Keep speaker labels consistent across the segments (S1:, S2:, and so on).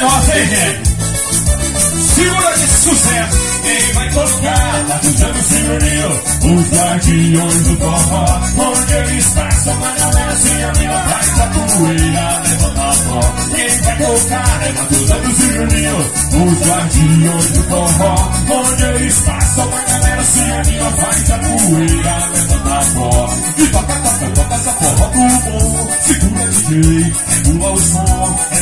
S1: nossa, hein, gente? Segura de sucesso, quem vai tocar? Tá puxando o senhorio, os guardiões do forró. Onde ele está, só uma galera se anima, faz a poeira, levanta a pó. Quem vai tocar? É Matusa do senhorio, os guardiões do forró. Onde ele está, só uma galera se anima, faz a poeira, levanta a pó. E toca, toca, toca essa porra do bom. Segura DJ, regula o som.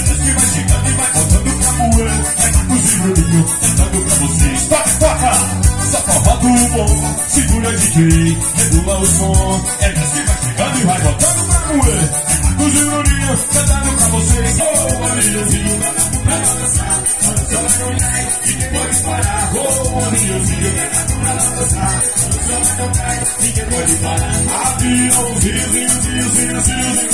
S1: DJ, regula o som. É que vai chegando e vai botando. É Marcos e Bruninho, cantando pra vocês. Ô, Anilzinho, pra dançar. Dança vai olhar, ninguém pode parar. Ô, Anilzinho, pra dançar. Dança vai olhar, ninguém pode parar. Aviãozinho, zinho, zinho, zinho,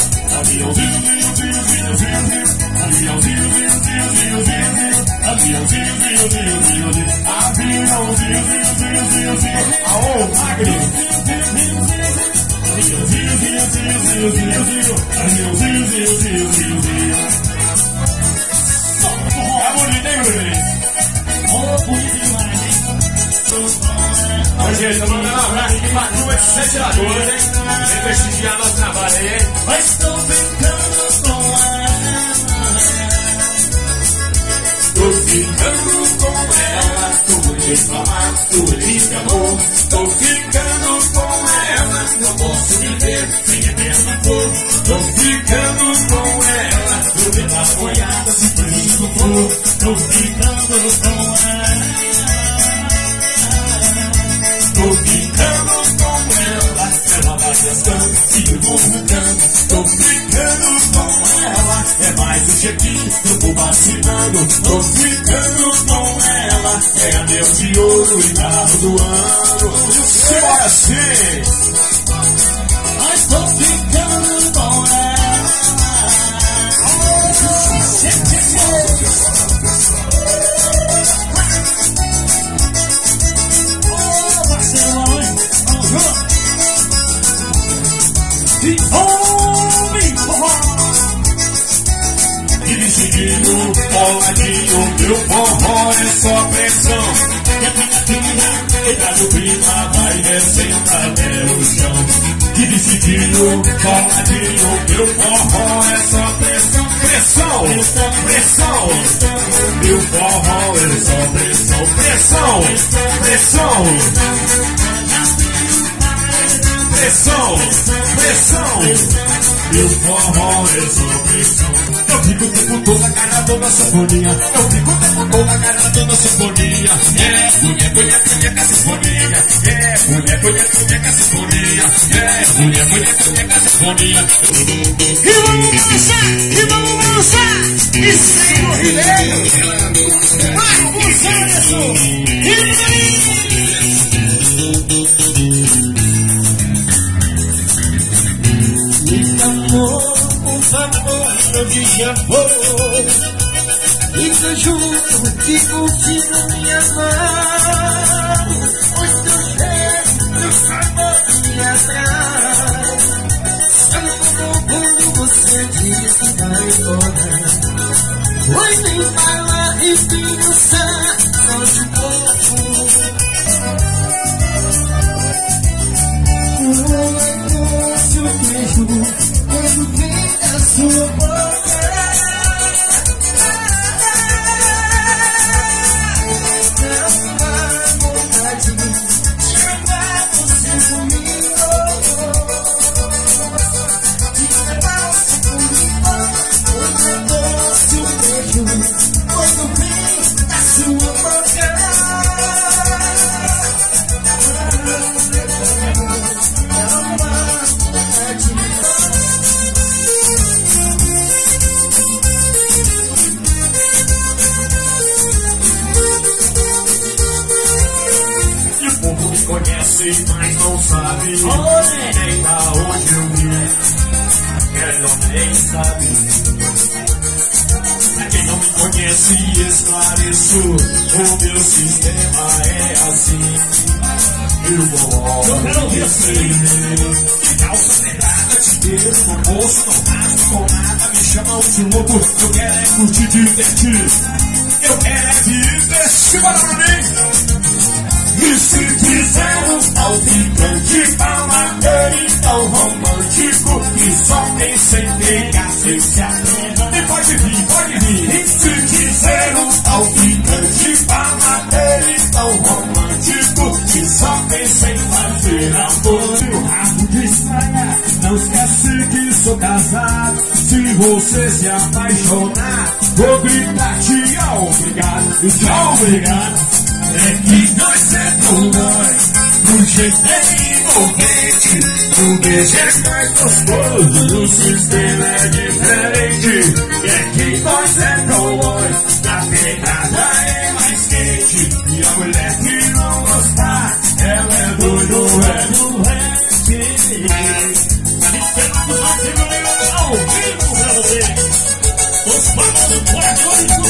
S2: Let's get some of that out, right? Get back to it. Let's get out, boys.
S1: Vem prestigiar nosso trabalho aí, hein?
S2: Mas estou ficando com
S1: Tô ficando com ela, tô de falar, tô de amor. Tô ficando com ela, não posso viver sem eterna flor. Tô ficando com ela, de uma boiada, se frio no flor.
S2: Tô ficando com ela.
S1: Vacinando. Tô ficando com ela, é anel de ouro e carro do ano. Simbora sim!
S2: Mas estou ficando
S1: Vestidinho, coladinho, meu forró é só pressão. Entra no clima, vai descendo até o chão. Vestidinho, coladinho, meu forró é só pressão. Pressão, pressão, meu forró é só pressão. Pressão, pressão. Pressão, pressão, meu forró é só pressão. Eu fico o tempo todo agarrado na sinfonia. Eu fico o tempo todo agarrado na sinfonia. É, mulher, mulher, mulher com a sinfonia. É, mulher, mulher, mulher com a sinfonia. É, mulher, mulher, mulher com a sinfonia. E
S2: vamos dançar, e vamos dançar. E sem Ribeiro. Marcos Anderson. E Eu juro que contigo me amar. Os teus beijos, meu sabor me atrai. Sabe como quando você diz que vai embora? Pois nem fala e pensar só de
S1: conhece, mas não sabe
S2: nem
S1: da onde eu vim. Quer não nem sabe. Pra quem não me conhece, esclareço. O meu sistema é assim. Eu vou obedecer. De calça pedrada, dinheiro no bolso, não gasto com nada, me chamam de louco, eu quero é curtir, divertir. Eu quero é divertir, bora pra mim. E se quiser um palpitante, palma dele tão romântico, que só pensa em pegar sem se. E pode vir, pode vir. E se quiser um palpitante, palma dele tão romântico, que só pensa em fazer amor. E o rabo de estranha, não esquece que sou casado. Se você se apaixonar, vou gritar te obrigado, te obrigado. Que nós é tão nós, no jeito é envolvente, o beijo é mais gostoso, o sistema é diferente. É que nós é tão nós, na pegada é mais quente, e a mulher que não gostar, ela é doido, é
S2: doente. Esperando mais um ao vivo pra você. Os famosos corações do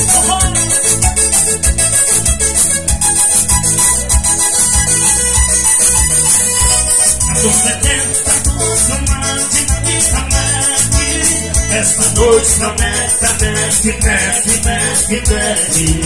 S1: Essa noite promete, mete, mete, mete, mete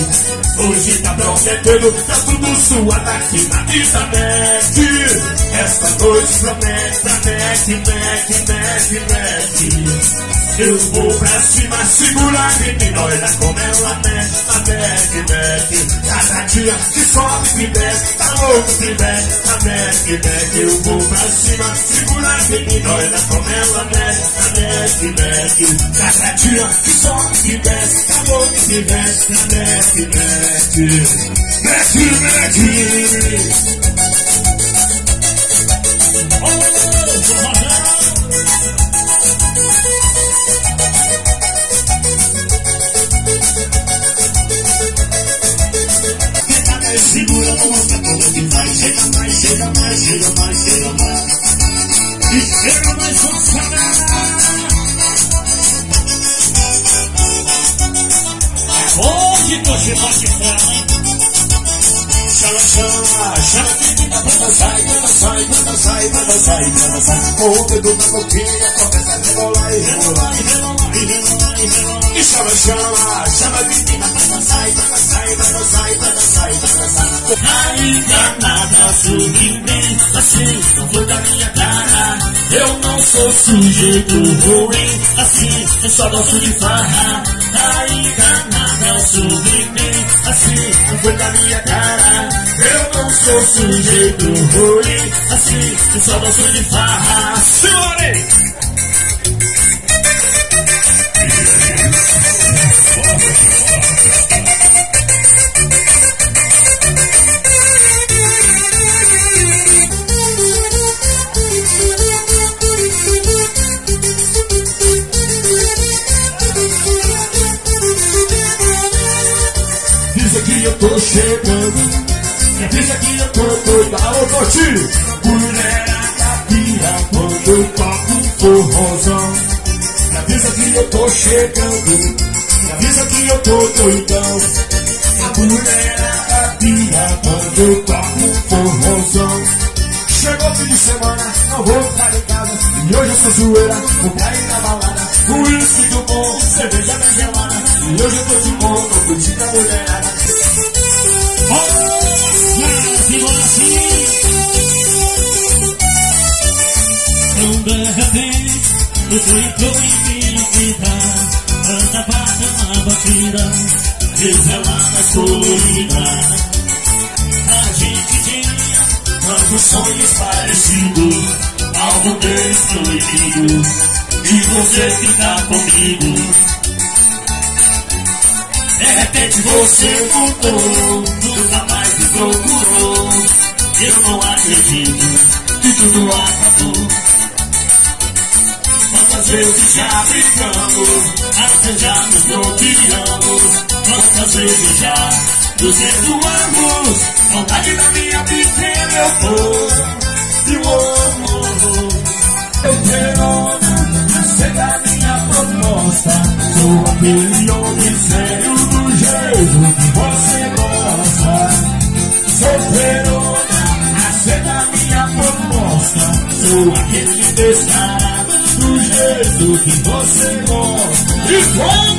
S1: Hoje tá prometendo, tá tudo suado aqui na vida, mete Essa noite promete, mete, mete, mete, mete eu vou pra cima, segura a menina, olha como ela mete, a mete, mete. Cada dia que sobe, que desce, tá louco, que desce, mete, mete. Eu vou pra cima, segura a menina, olha como ela mete, mete, mete. Cada dia que sobe, que desce, tá louco, que desce, a mete, mete. Mete.
S2: Oh, forrozão. Segura a moça toda que vai Chega
S1: mais, chega mais, chega mais,
S2: chega mais E chega mais Hoje você pode entrar, hein?
S1: Chama, chama, chama a menina pra dançar, pra dançar, pra dançar, pra dançar, pra dançar. Com o dedo na boquinha, começa a rebolar e rebolar,
S2: e rebolar, e rebolar, e rebolar.
S1: E chama, chama, chama a menina pra dançar, pra dançar, pra dançar, pra dançar, pra dançar.
S2: A enganada sobre mim,
S1: assim,
S2: não foi da
S1: minha
S2: cara.
S1: Eu não sou sujeito ruim, assim, eu só gosto de farra.
S2: A enganada sobre mim, assim, não
S1: foi da minha cara. Eu não sou sujeito ruim, assim, eu só gosto de farra. Senhores! Tô chegando. Diz aqui eu tô doido. Alô, Toti! Mulherada pira quando eu toco forrozão. Me avisa que eu tô chegando. Me avisa que eu tô doidão. A mulherada pira quando eu toco forrozão. Chegou fim de semana, não vou ficar em casa. E hoje eu sou zoeira, vou cair na balada. Uísque do bom, cerveja bem gelada. E hoje eu tô de bom, tô curtindo
S2: minha vida. Anda bata na batida, desvelada solidão. A gente tinha
S1: Tantos sonhos parecidos, algo proibido. E você ficar
S2: comigo.
S1: De repente você mudou, nunca mais me procurou.
S2: Eu não acredito
S1: que tudo acabou. Já brigamos,
S2: até já nos
S1: bloqueamos. Quantas vezes já nos perdoamos. Vontade da minha pequena eu vou, o amor. Eu quero aceita minha proposta. Sou aquele homem sério do jeito que você gosta. Solteirona, aceita minha proposta. Sou aquele descarado que você é gosta. E quando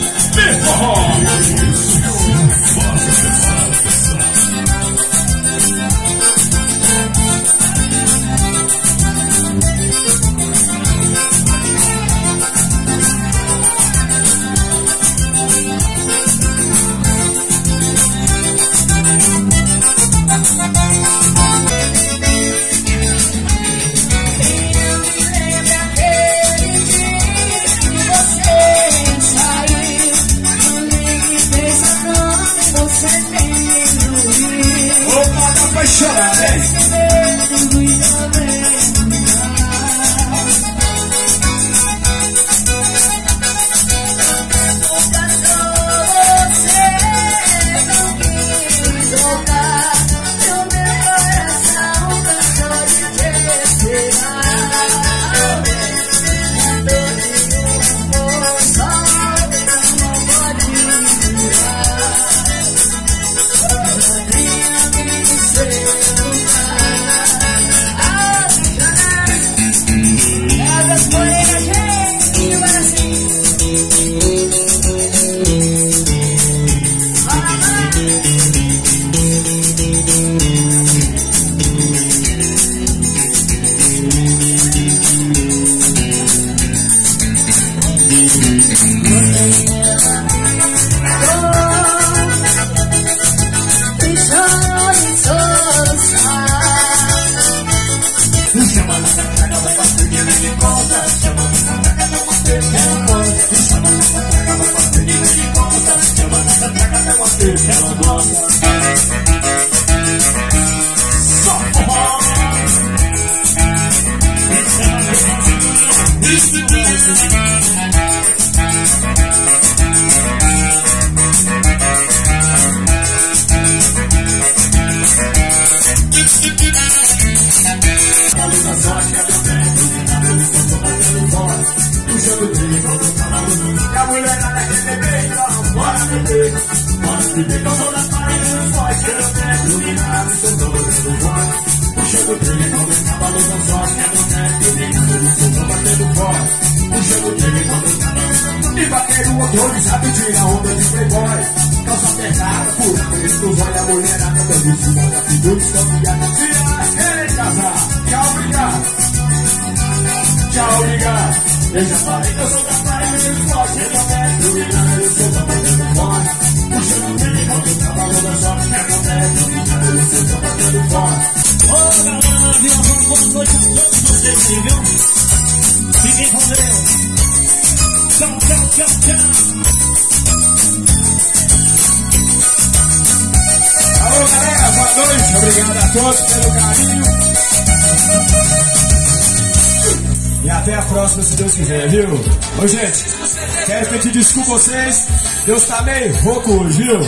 S1: E bater o controle, sabe a onda de playboy. Calça apertada, furada, exclusão a mulherada Dando de volta, tudo desconfiada Se ela quer casar, tchau, obrigado. Tchau, obrigado. Eu já falei que eu sou da praia, eu gosto de café Dominada, eu sou da batendo fora. Puxando o filho, enquanto tá o só É café, dominada, eu Estou da batendo fora
S2: Ô oh, galera, viu? Boa noite a todos vocês aí, viu? Fiquem com Deus. Tchau, tchau, tchau, tchau.
S1: Alô, galera, boa noite. Obrigado a todos pelo carinho. E até a próxima, se Deus quiser, viu? Ô, gente, quero pedir desculpa a vocês. Deus tá meio rouco hoje, viu?